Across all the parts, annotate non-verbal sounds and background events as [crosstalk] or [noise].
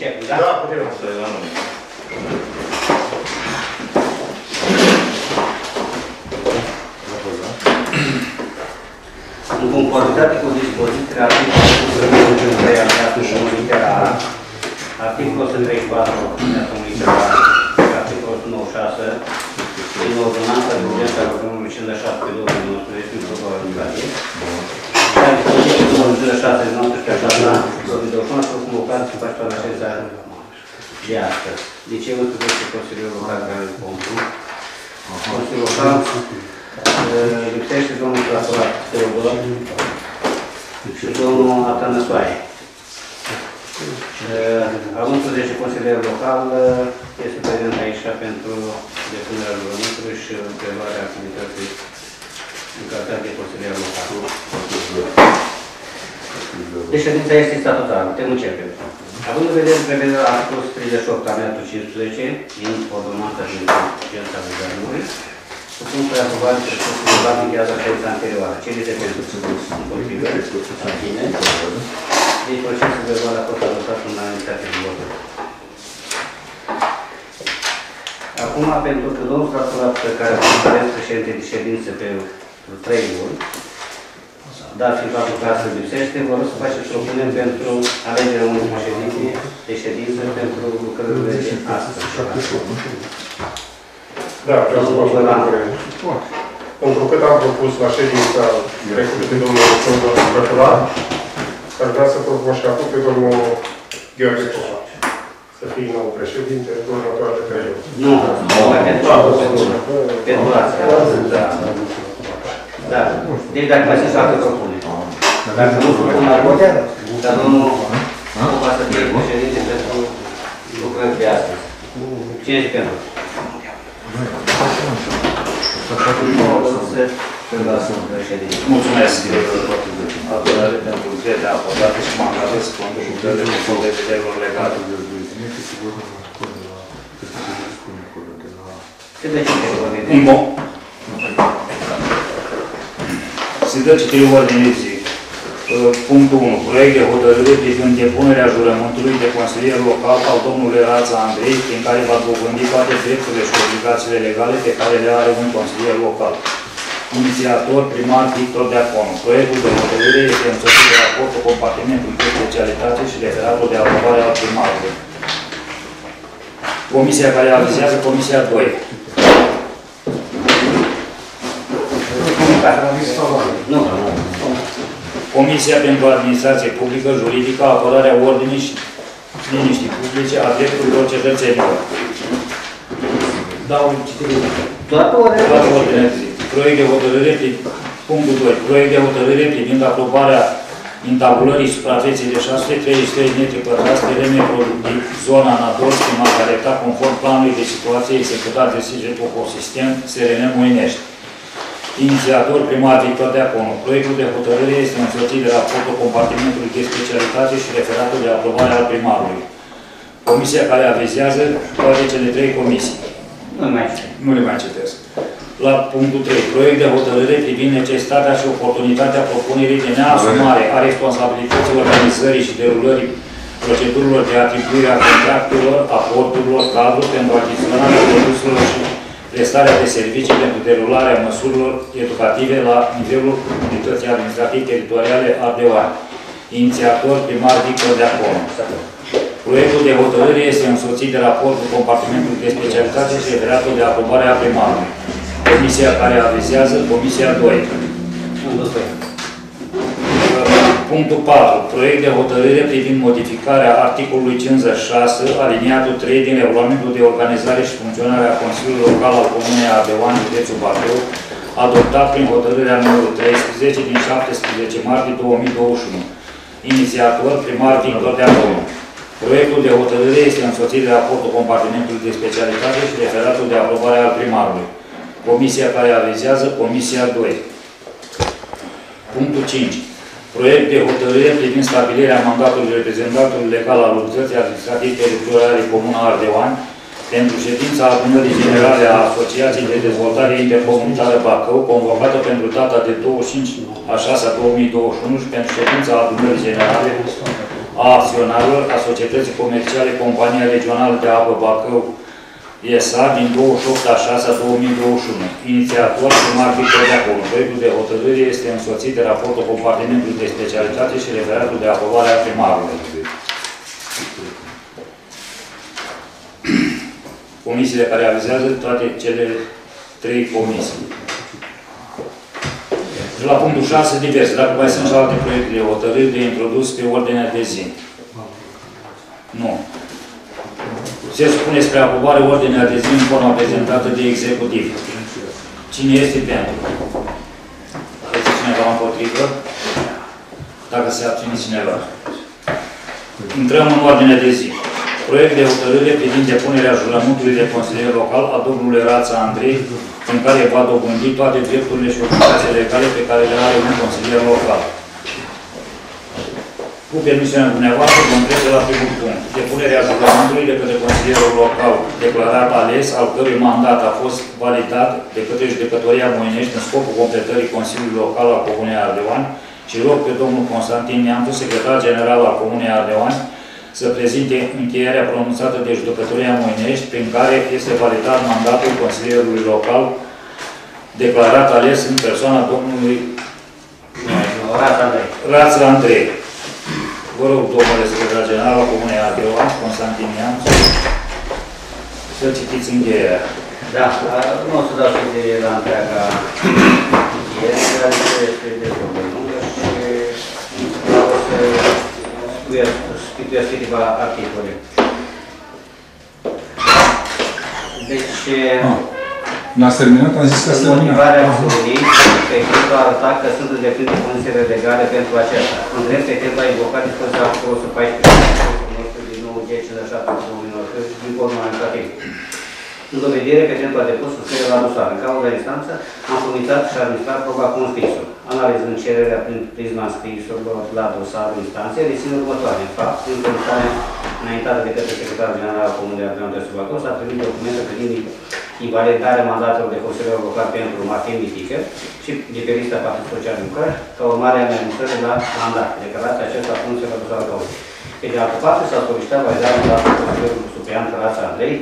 Hai, începem, da? Da, putem. Să anunț. În conformitate cu dispozițiile articolului 103 alineatul 1 litera A, articolul 134 alineatul 1 litera A, și articolul 196 din ordonanța de urgență a Guvernului 56 pe 2019 din protocolul administrativ, care dispozițiile numărul 56 din 19 așa la 2021 a fost convocat și face la ședința de astăzi. De ce eu trebuie să Consiliul Local care îl compun? Consiliul Local uh, lipsește domnul Clasorat Teodor și domnul Atanăsoaie. Uh, Al 11 consilier local uh, este prezent aici pentru depunerea rugământului și preluarea activității în calitate de consilier local. Deci ședința este statutară, putem începe. Având în vedere prevederea articolul 38 alineatul 15 din ordonanța din urgența guvernului, supun spre aprobare procesul de bani încheiază ședința anterioară. Cine este pentru? Împotrivă? Abține? Deci procesul de bani a fost adoptat în unanimitate de voturi. Acum, pentru că domnul staturat pe care a fost ales președinte de ședință pe 3 luni, dar fiind faptul că astăzi lipsește, vă rog să faceți propuneri pentru alegerea unui președinte de ședință pentru lucrările de astăzi. Da, vreau să vă spun lucruri. Întrucât am propus la ședința trecută de domnul Teodor Procurat, ar vrea să propun și acum pe domnul Gheorghe Covaci să fie nou președinte în următoarele trei luni. Nu, numai pentru pentru pentru asta. Da. Da. Deci dacă mai sunt alte propuneri. Dacă nu supun la vot, dar domnul va să fie președinte pentru lucrările de astăzi. Cine este pentru? Președinte. Mulțumesc, apărare pentru încrederea acordată și mă angajez cu lucrările cu prevederilor legale. Se dă cine vor În Se dă citire ordine zi. Uh, Punctul 1. Proiect de hotărâre privind depunerea jurământului de consilier local al domnului Rața Andrei, prin care va dobândi toate drepturile și obligațiile legale pe care le are un consilier local. Inițiator primar Victor Deaconu. Proiectul de hotărâre este însoțit de raportul compartimentului de specialitate și referatul de aprobare al primarului. Comisia care avizează, Comisia 2. Nu, Comisia pentru Administrație Publică, Juridică, Apărarea Ordinii și Liniștii Publice a drepturilor cetățenilor. Dau citire. toată ore. Toată ordinea de zi. Proiect de hotărâre, pri- punctul 2. Proiect de hotărâre privind aprobarea intabulării suprafeței de 633 metri pătrați teren neproductiv, zona Anadol, stimat arătat conform planului de situație executat de Siget Ecosistem, SRN Moinești. Inițiator primar Victor Deaconu. Proiectul de hotărâre este însoțit de raportul compartimentului de specialitate și referatul de aprobare al primarului. Comisia care avizează toate cele trei comisii. Nu mai știu. Nu le mai citesc. La punctul 3. Proiect de hotărâre privind necesitatea și oportunitatea propunerii de neasumare a responsabilității organizării și derulării procedurilor de atribuire a contractelor, aporturilor, cadru pentru achiziționarea produselor și prestarea de servicii pentru derularea măsurilor educative la nivelul unității administrative teritoriale Ardeoan. Inițiator primar Victor Deaconu. Proiectul de hotărâre este însoțit de raportul compartimentului de specialitate și referatul de aprobare a primarului. Comisia care avizează, Comisia 2. Punctul doi. Punctul 4. Proiect de hotărâre privind modificarea articolului 56, aliniatul 3 din Regulamentul de Organizare și Funcționare a Consiliului Local al Comunei Ardeoan, județul Bacău, adoptat prin hotărârea numărul 13 din 17 martie 2021. Inițiator, primar Victor Deaconu. Proiectul de hotărâre este însoțit de raportul compartimentului de specialitate și referatul de aprobare al primarului. Comisia care avizează, Comisia 2. Punctul 5. Proiect de hotărâre privind stabilirea mandatului reprezentantului legal al Unității Administrative Teritoriale Comuna Ardeoan pentru ședința adunării generale a Asociației de Dezvoltare Intercomunitară Bacău, convocată pentru data de 25 a 6 a 2021 și pentru ședința adunării generale a a acționarilor a societății comerciale Compania Regională de Apă Bacău ESA din 28 a 6 a 2021. Inițiator primar Victor Deaconu. Proiectul de hotărâre este însoțit de raportul compartimentului de specialitate și referatul de aprobare a primarului. Comisiile care avizează toate cele trei comisii. Și la punctul 6, diverse. Dacă mai sunt și alte proiecte de hotărâri de introdus pe ordinea de zi. Nu. Se spune spre aprobare ordinea de zi în forma prezentată de executiv. Cine este pentru? Este cineva împotrivă? Dacă se abține cineva. Intrăm în ordinea de zi. Proiect de hotărâre privind depunerea jurământului de consilier local a domnului Rața Andrei, în care va dobândi toate drepturile și obligațiile legale pe care le are un consilier local. Cu permisiunea dumneavoastră, vom trece la primul punct. Depunerea jurământului de către consilierul local declarat ales, al cărui mandat a fost validat de către judecătoria Moinești în scopul completării Consiliului Local al Comunei Ardeoani și rog pe domnul Constantin Neamțu, secretar general al Comunei Ardeoani, să prezinte încheierea pronunțată de judecătoria Moinești, prin care este validat mandatul consilierului local declarat ales în persoana domnului Rața Andrei. Rață Andrei. Vă rog, domnule secretar general al Comunei Ardeoan, Constantin Neamțu, să citiți încheierea. Da, nu o să dau și de la întreaga încheiere, dar este destul de lungă și o să scrituiesc câteva articole. Deci, N-ați terminat? Am zis că ați în terminat. motivarea acțiunii, efectul a arătat că sunt îndeplinite condițiile legale pentru acesta. În drept, efectul a invocat dispoziția articolul 114 din 9 57 2019 din codul administrativ. În dovedire, petentul a depus susținere la dosar. În cauza de instanță, am furnizat și administrat proba cu un scrisul. Analizând cererea prin prisma scrisurilor la dosarul instanței, rețin următoare. În fapt, în condiția înaintată de către secretarul general al Comunei Adrian Tăsubacos, a primit documente privind invalidarea mandatelor de consilier local pentru Martin Mitică și de pe lista Partidului Social Democrat, ca urmare a amenințării la mandat. Declarația acesta funcție la dosarul cauzei. Pe de altă parte, s-a solicitat validarea mandatului consilierului supliant Rața Andrei,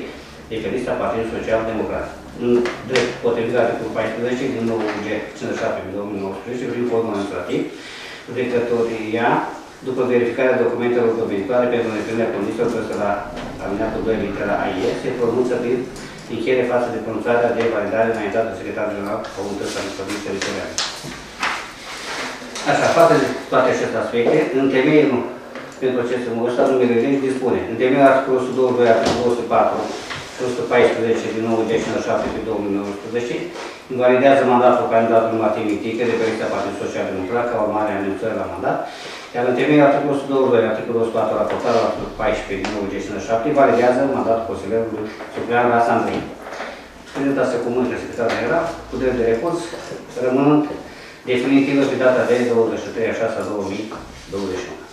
de pe lista Partidului Social Democrat. În drept, potrivit articolul 14 din 9 G 57 din 2019, prin formă administrativ, judecătoria, după verificarea documentelor doveditoare pentru îndeplinirea condițiilor păsă la alineatul 2 litera AIE, se pronunță prin încheiere față de pronunțarea de validare înaintată de secretarul general a Unității Administrative Teritoriale. Așa, față de toate aceste aspecte, în temeiul pentru acestul ăsta, numele legi dispune. În temeiul articolul 122, articolul 204, 114 din 9 de 7 pe 2019, invalidează mandatul candidatului Martin Mitică de pe lista Partidului Social Democrat ca urmare a anunțării la mandat, iar în temeiul articolul 122, articolul 104, raportarea la articolul 14 din 9 de 7, validează mandatul consilierului suplian Rasa Andrei. Prezenta se comunică secretarul general cu drept de recurs, rămânând definitivă pe data de 23 a 6 a 2021.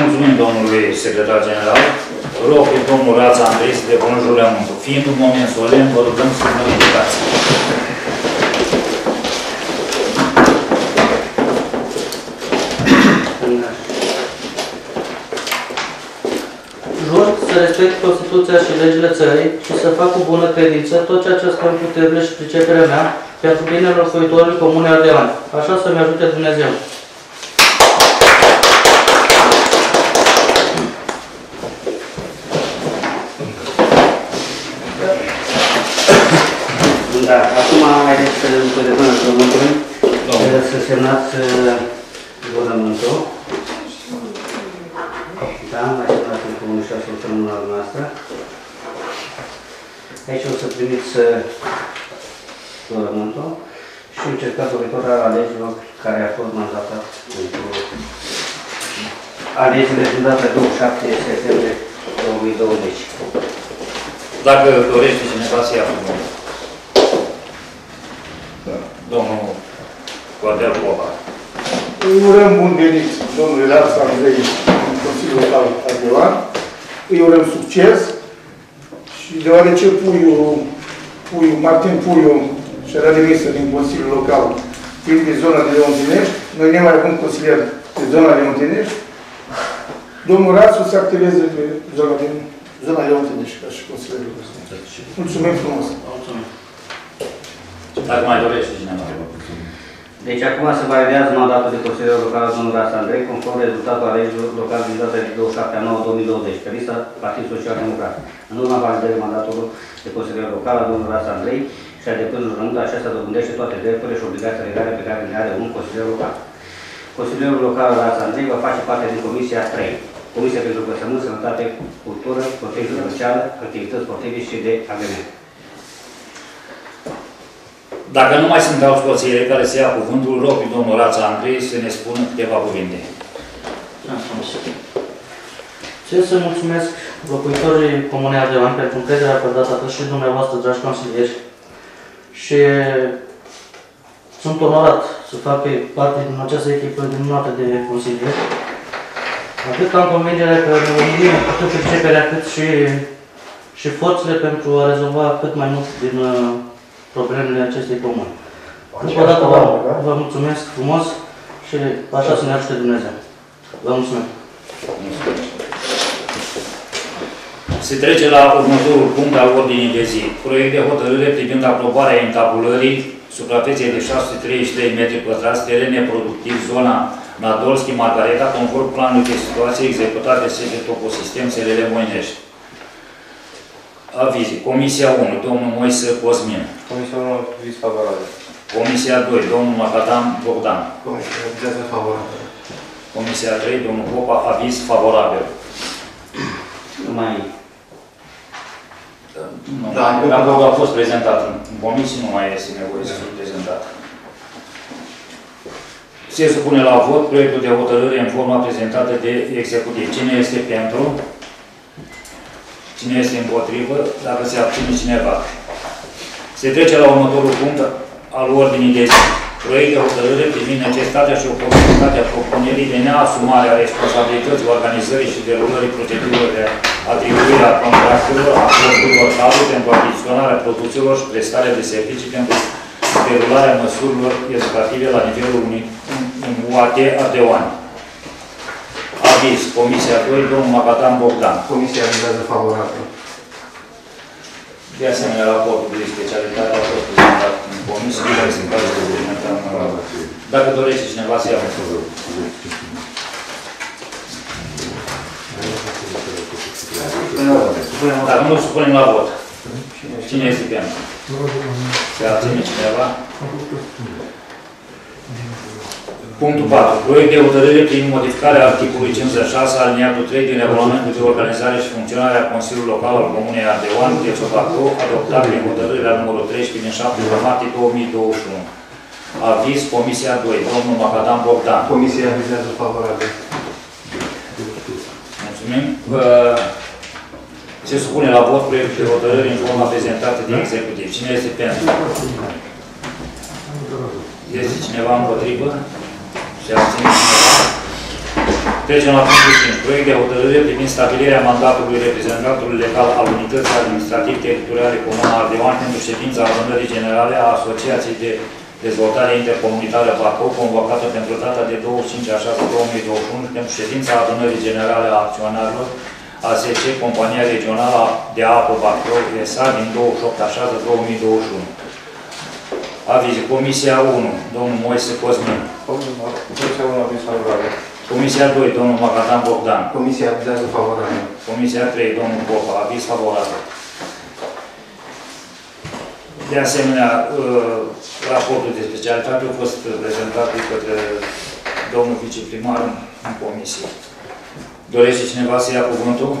Mulțumim domnului secretar general. Rog pe domnul Rața Andrei să depună jurământul. Fiind un moment solemn, vă rugăm să vă ridicați. Jur să respect Constituția și legile țării și să fac cu bună credință tot ceea ce spun puterile și priceperea mea pentru binele locuitorului Comunei Ardeoani. Așa să-mi ajute Dumnezeu. Da, acum haideți să după de până jurământului, să semnați uh, jurământul. Da, mai semnați în comuniștea săptămâna noastră. Aici o să primiți uh, jurământul și încercați viitorul alegerilor care a fost mandatat pentru alegerile din data 27 septembrie 2020. Dacă dorește cineva să ia cuvântul. Domnul Cordel Popa. Îi urăm bun venit domnului Lars Andrei în Consiliul Local Ardeoan. Îi urăm succes și deoarece puiul, puiul Martin Puiu și-a dat demisă din Consiliul Local fiind de zona de Leon Dinești, noi ne mai avem consilier de zona Leontinești, domnul Rațu se activeze pe zona din zona Leontinești, ca și consilierul ăsta. Mulțumim frumos! Mulțumim. Dacă mai dorește cineva. Deci acum se validează mandatul de consilier local al domnului Rasa Andrei, conform rezultatul alegerilor locale din data de 27 a 9 2020, pe lista Partidul Social Democrat. În urma validării mandatului de consilier local al domnului Rasa Andrei și a depus jurământul, acesta dobândește toate drepturile și obligațiile legale pe care le are un consilier local. Consilierul local Rasa Andrei va face parte din Comisia 3, Comisia pentru Învățământ, Sănătate, Cultură, Protecție Socială, Activități Sportive și de Agrement. Dacă nu mai sunt alți consilieri care să ia cuvântul, rog pe domnul Rața Andrei să ne spună câteva cuvinte. Țin să mulțumesc locuitorii Comunei Ardeoan pentru încrederea pe data atât și dumneavoastră, dragi consilieri. Și sunt onorat să fac parte din această echipă minunată de consilieri. Atât am convingerea că ne vom unim atât priceperea cât și, și forțele pentru a rezolva cât mai mult din uh, problemele acestei comune. Încă o dată vă, vă mulțumesc frumos și așa să ne ajute Dumnezeu. Vă mulțumesc. Se trece la următorul punct al ordinii de zi. Proiect de hotărâre privind aprobarea intabulării suprafeței de 633 metri pătrați, teren neproductiv, zona Nadolski, Margareta, conform planului de situație executat de SG Toposistem SLL Moinești. Avizi. Comisia 1, domnul Moise Cosmin. Comisia 1, vis favorabil. Comisia 2, domnul Macadam Bogdan. Comisia vizează favorabil. Comisia 3, domnul Popa, aviz favorabil. Nu mai Nu, Da, eu- Dacă a fost prezentat în comisie, nu mai este nevoie să fie prezentat. Se supune la vot proiectul de hotărâre în forma prezentată de executiv. Cine este pentru? Cine este împotrivă? Dacă se abține cineva. Se trece la următorul punct al ordinii de zi. Proiect de hotărâre privind necesitatea și oportunitatea propunerii de neasumare a responsabilității organizării și derulării procedurilor de atribuire a contractelor, acordurilor cadru pentru achiziționarea produselor și prestarea de servicii pentru derularea măsurilor educative la nivelul unui un UAT Ardeoan. Aviz, Comisia 2, domnul Macadam Bogdan. Comisia vizează favorabil. De asemenea, raportul de specialitate a fost prezentat în comisie, care se face de prezentat în Dacă dorește cineva să ia cuvântul. Dacă nu, supunem la vot. Cine este pentru? Se abține cineva? Punctul 4. Proiect de hotărâre prin modificarea articolului 56 aliniatul 3 din regulamentul de organizare și funcționare a Consiliului Local al Comunei Ardeoan, de Ciobacău, adoptat prin hotărârea numărul 13 din 7 martie 2021. Aviz Comisia 2, domnul Macadam Bogdan. Comisia vizează favorabil. Mulțumim. Uh, Se supune la vot proiectul de hotărâre în forma prezentată de executiv. Cine este pentru? Este cineva împotrivă? Se abține cineva? Trecem la punctul 5. Proiect de hotărâre privind stabilirea mandatului reprezentantului legal al Unității Administrativ-Teritoriale Comuna Ardeoan pentru ședința adunării generale a Asociației de Dezvoltare Intercomunitară Bacău, convocată pentru data de 25 a 6 2021 și pentru ședința adunării generale a acționarilor ASC Compania Regională de Apă Bacău, ESA, din 28 a 6 2021. Avize. Comisia 1, domnul Moise Cosmin. Comisia 1, aviz favorabil. Comisia 2, domnul Macadam Bogdan. Comisia vizează favorabil. Comisia 3, domnul Popa. Aviz favorabil. De asemenea, uh, raportul de specialitate a fost prezentat de către domnul viceprimar în- în comisie. Dorește cineva să ia cuvântul?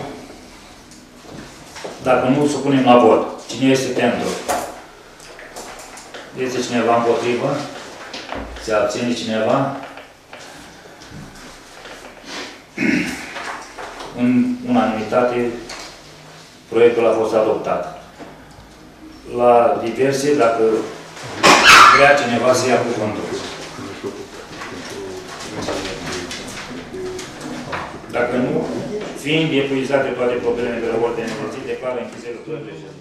Dacă nu, supunem la vot. Cine este pentru? Este cineva împotrivă? Se abține cineva? [clears throat] În unanimitate, proiectul a fost adoptat. La diverse, dacă vrea cineva să ia cuvântul. Dacă nu, fiind epuizate toate problemele de la ordine de zi, declară închise lucrările ședinței.